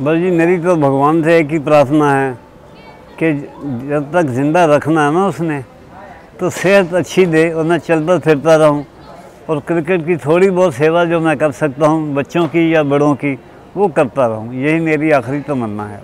बस जी, मेरी तो भगवान से एक ही प्रार्थना है कि जब तक ज़िंदा रखना है ना उसने तो सेहत अच्छी दे और मैं चलता फिरता रहूँ। और क्रिकेट की थोड़ी बहुत सेवा जो मैं कर सकता हूँ, बच्चों की या बड़ों की, वो करता रहूँ। यही मेरी आखिरी तमन्ना है।